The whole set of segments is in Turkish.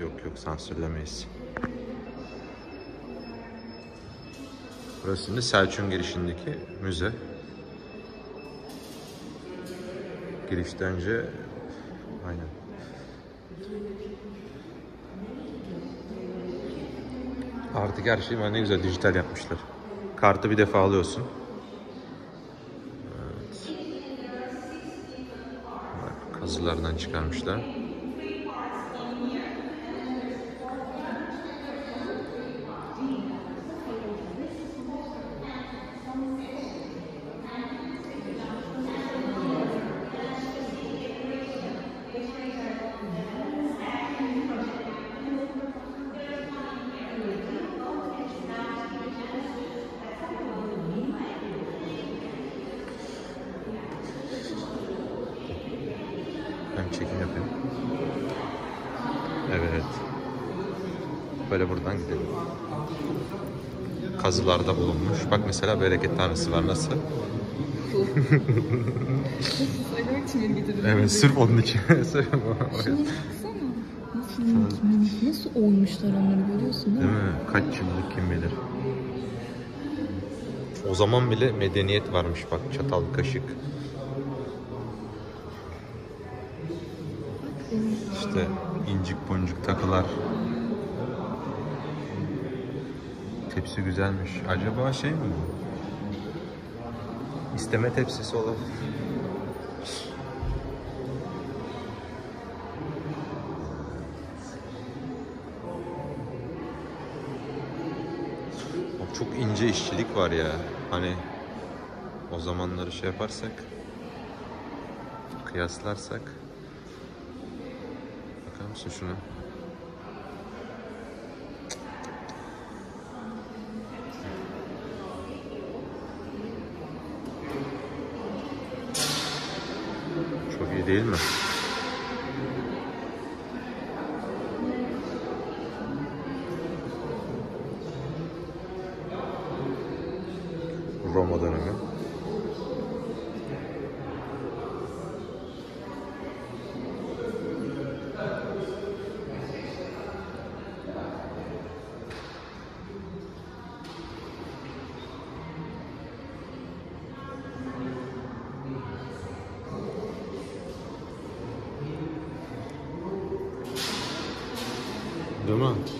Yok yok sansürlemeyiz. Burası şimdi Selçuk'un girişindeki müze. Girişten önce aynen. Artık her şeyi ne güzel dijital yapmışlar. Kartı bir defa alıyorsun. Evet. Kazılardan çıkarmışlar. Kazılarda bulunmuş. Bak mesela bereket tanrısı var nasıl? Evet sırf onun için. Nasıl oymuşlar onları görüyorsun değil Değil mi? mi? Kaç yıllık kim bilir. O zaman bile medeniyet varmış bak çatal kaşık. İşte incik boncuk takılar. Tepsi güzelmiş. Acaba şey mi bu? İsteme tepsisi olabilir. Çok ince işçilik var ya. Hani o zamanları şey yaparsak kıyaslarsak bakar mısın şuna? Çok iyi değil mi? Roma dönemi. Değil mi?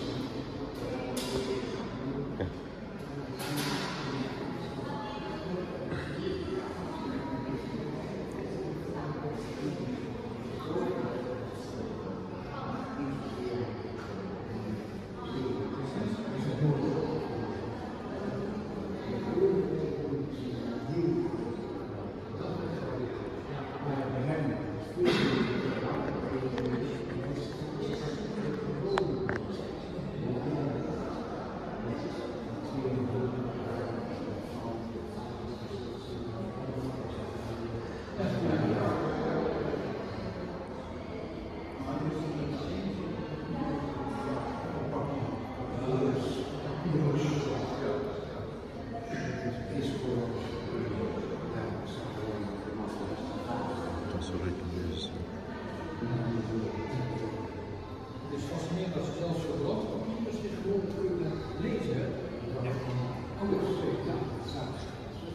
Sonra gidiyoruz.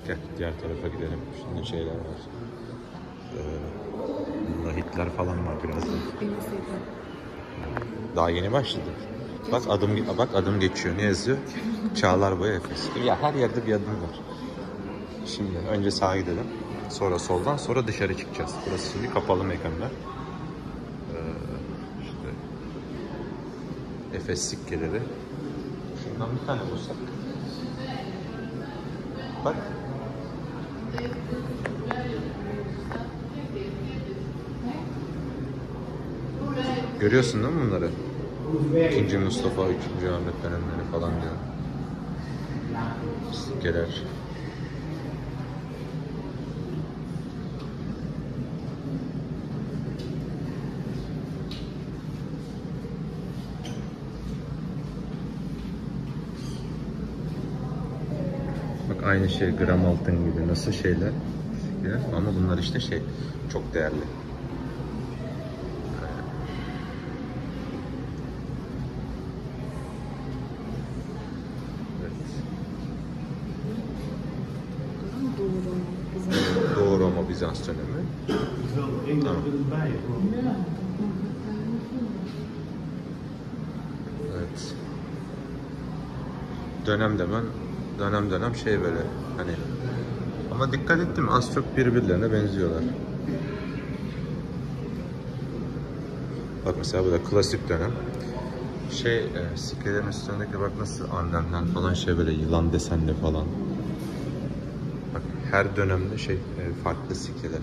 Gel diğer tarafa gidelim. Şimdi şeyler var. Ee, Lahitler falan var sevdim. Daha yeni başladık. Bak adım bak adım geçiyor. Ne yazıyor? Çağlar Boyu Efes. Ya her yerde bir adım var. Şimdi önce sağa gidelim. Sonra soldan sonra dışarı çıkacağız. Burası şimdi kapalı mekanlar. Ee, işte Efes sikkeleri. Şundan bir tane bulsak. Bak. Görüyorsun değil mi bunları? İkinci Mustafa, üçüncü Ahmet dönemleri falan diyor. Sikkeler. aynı şey gram altın gibi nasıl şeyler ama bunlar işte şey çok değerli. Evet. Doğu Roma Bizans dönemi. Evet. Dönem demem dönem dönem şey böyle hani ama dikkat ettim az çok birbirlerine benziyorlar. Bak mesela bu da klasik dönem. Şey, e, sikkelerin üstündeki bak nasıl annemden falan şey böyle yılan desenli falan. Bak her dönemde şey e, farklı sikkeler.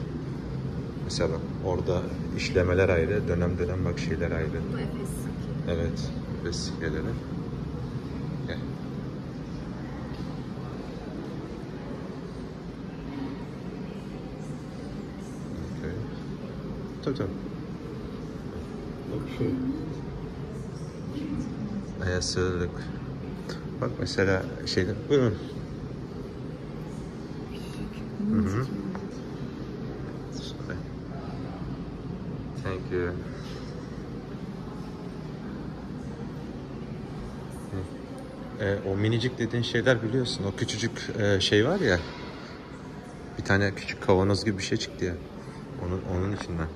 Mesela bak orada işlemeler ayrı, dönem dönem bak şeyler ayrı. Bu Efes. Evet, ve sikkeleri. Gel. Okay. Tabii tabii. Ook zo. Aya sığırlık. Bak mesela şeyde... Buyurun. Hı hı. Thank you. E, o minicik dediğin şeyler biliyorsun. O küçücük e, şey var ya. Bir tane küçük kavanoz gibi bir şey çıktı ya. Onun, onun içinden.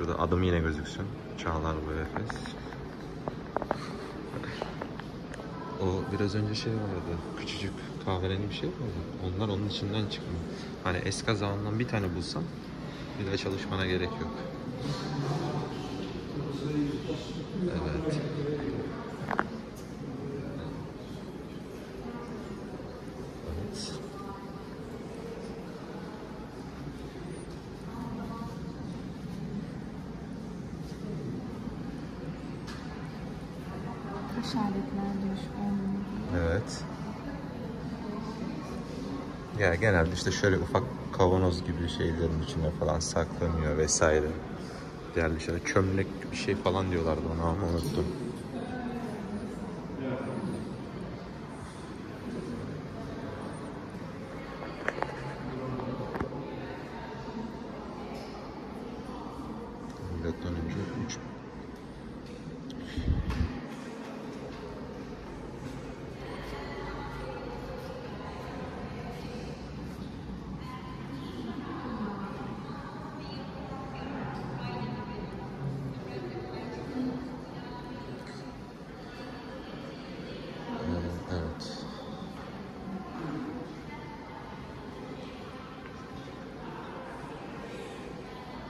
Şurada adım yine gözüksün. Çağlar Efes. O biraz önce şey vardı. Küçücük kahverengi bir şey vardı. Onlar onun içinden çıkmıyor. Hani eskazağından bir tane bulsam bir daha çalışmana gerek yok. Evet. Taş aletler diyor şu an. Evet. Ya genelde işte şöyle ufak kavanoz gibi şeylerin içine falan saklanıyor vesaire. Değerli şöyle çömlek bir şey falan diyorlardı ona ama unuttum.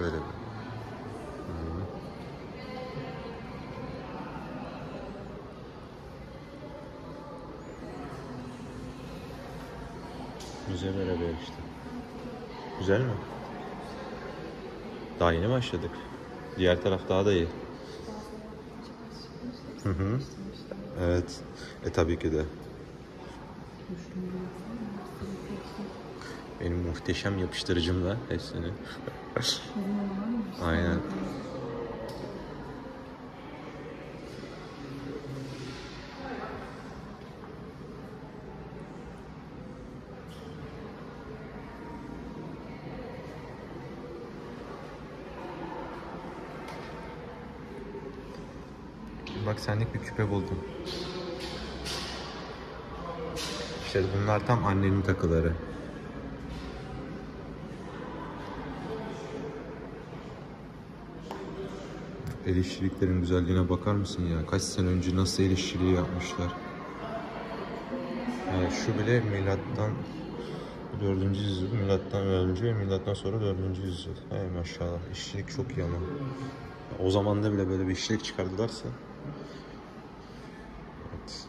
Böyle bir. Hı. Müze böyle işte. Güzel mi? Daha yeni başladık. Diğer taraf daha da iyi. Hı hı. Evet. E tabii ki de. Benim muhteşem yapıştırıcımla hepsini. Aynen. Bak senlik bir küpe buldum. İşte bunlar tam annenin takıları. El güzelliğine bakar mısın ya? Kaç sene önce nasıl el yapmışlar? Yani şu bile milattan 4. yüzyıl, milattan önce, milattan sonra 4. yüzyıl. Hey maşallah, işçilik çok iyi ama. O zaman da bile böyle bir işçilik çıkardılarsa. Evet.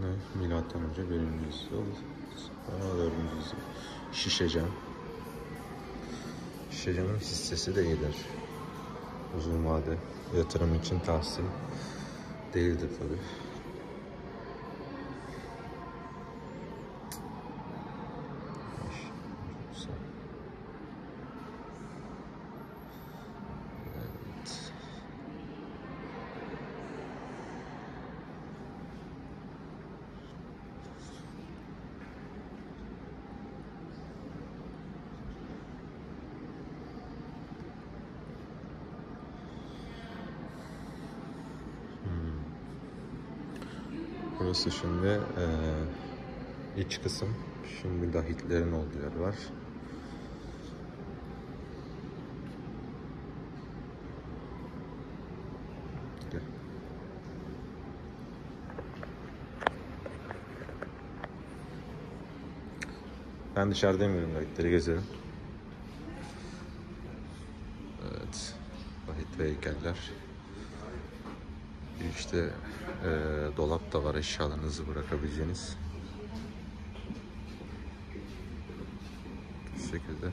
Ne? Milattan önce 1. yüzyıl. Sonra 4. yüzyıl. Şişecam. Şişecamın hissesi de iyidir. Uzun vade yatırım için tavsiye değildir tabi. Evet. Burası şimdi eee, iç kısım. Şimdi Lahitlerin olduğu yer var. Ben dışarıda yemiyorum Lahitleri gezelim. Evet. Lahit ve heykeller. İşte eee dolap da var eşyalarınızı bırakabileceğiniz. Bu şekilde.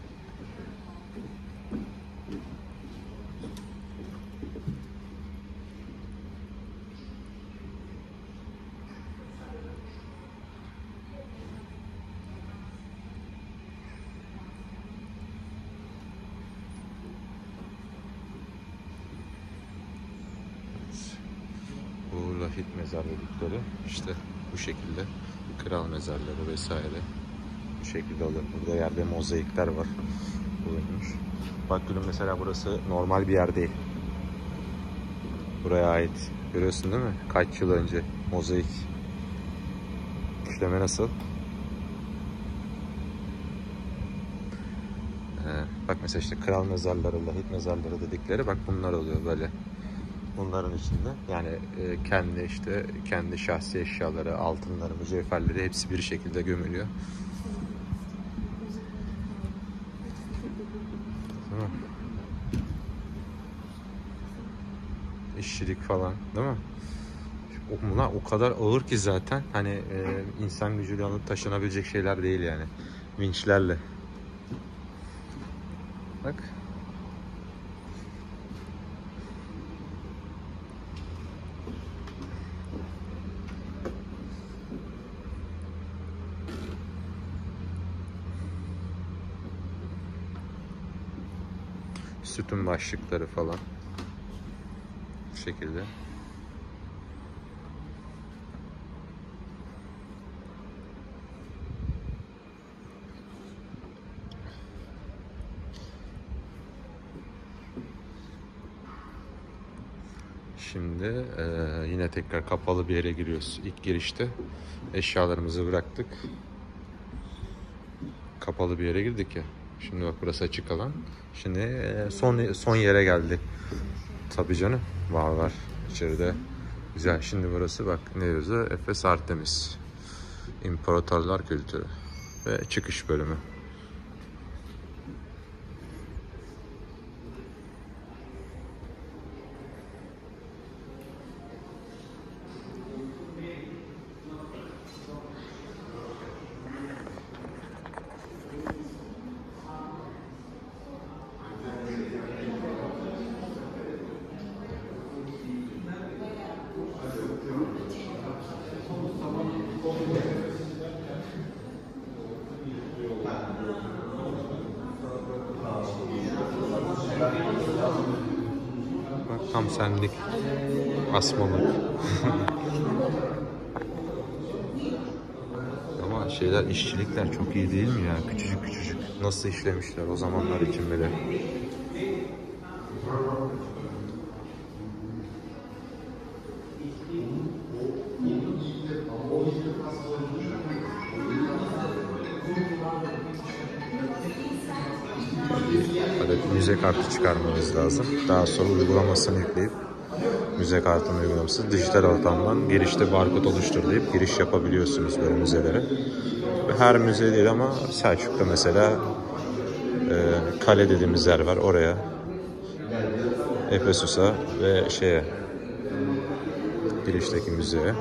Bu lahit mezarlıkları işte bu şekilde kral mezarları vesaire bu şekilde olur. Burada yerde mozaikler var bulunmuş. Bak gülüm mesela burası normal bir yer değil. Buraya ait. Görüyorsun değil mi? Kaç yıl önce mozaik. İşleme nasıl? Ee, bak mesela işte kral mezarları, lahit mezarları dedikleri bak bunlar oluyor böyle bunların içinde. Yani e, kendi işte kendi şahsi eşyaları, altınları, mücevherleri hepsi bir şekilde gömülüyor. İşçilik falan değil mi? Bunlar o kadar ağır ki zaten hani e, insan gücüyle alıp taşınabilecek şeyler değil yani. Vinçlerle. Bak. Sütun başlıkları falan. Bu şekilde. Şimdi eee, yine tekrar kapalı bir yere giriyoruz. İlk girişte eşyalarımızı bıraktık. Kapalı bir yere girdik ya. Şimdi bak burası açık alan. Şimdi eee, son son yere geldi. Tabii canım. Var var. İçeride güzel. Şimdi burası bak ne yazıyor? Efes Artemis. İmparatorlar kültürü. Ve çıkış bölümü. Bak tam senlik. Asmalık. Ama şeyler işçilikler çok iyi değil mi ya? Küçücük küçücük. Nasıl işlemişler o zamanlar için bile. Lazım. Daha sonra uygulamasını yükleyip müze kartını uygulaması dijital ortamdan girişte barkod oluştur deyip giriş yapabiliyorsunuz böyle müzelere. Her müze değil ama Selçuk'ta mesela e, kale dediğimiz yer var oraya. Efesus'a ve şeye girişteki müzeye.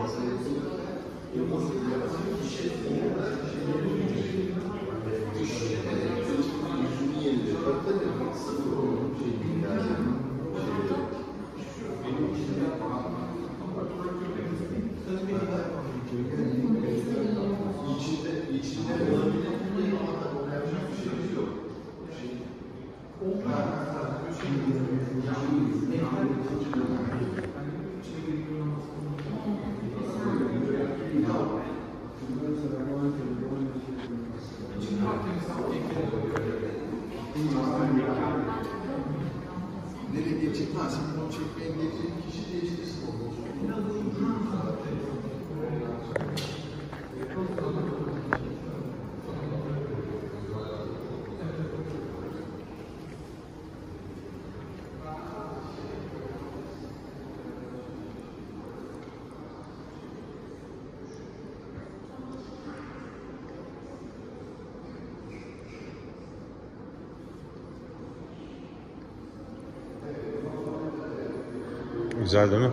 Güzel değil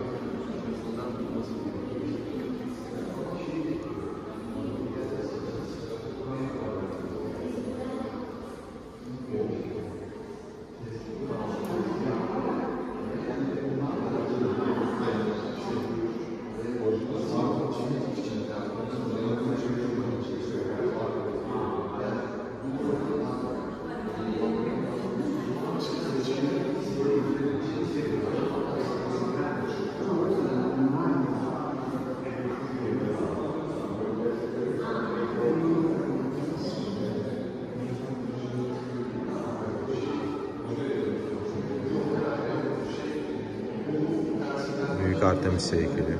Artemis heykeli.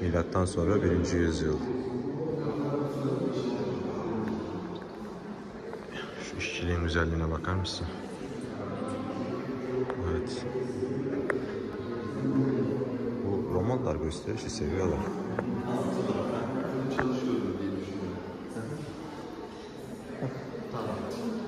Milattan sonra 1. yüzyıl. Şu işçiliğin güzelliğine bakar mısın? Evet. Bu Romalılar gösterişi seviyorlar. Evet.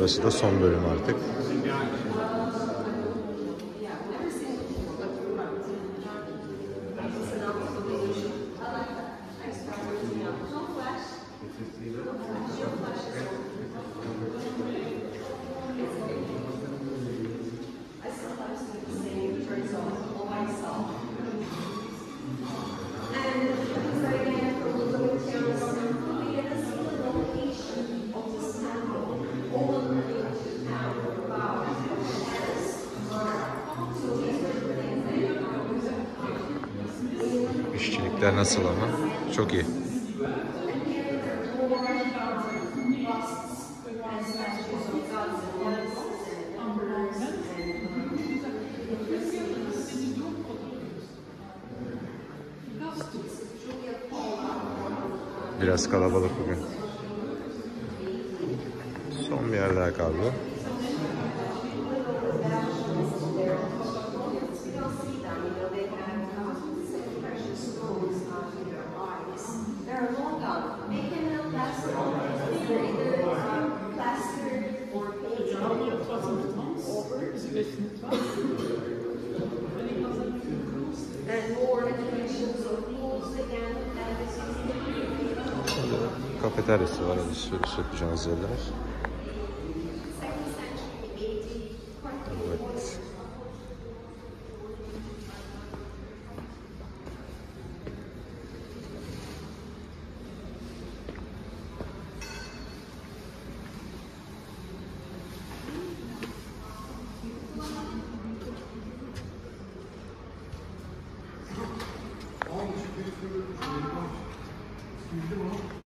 Burası da son bölüm artık. İşçilikler nasıl ama? Çok iyi. Biraz kalabalık bugün. Son bir yer daha kaldı. Kafeteryası var alışveriş yapacağınız yerler.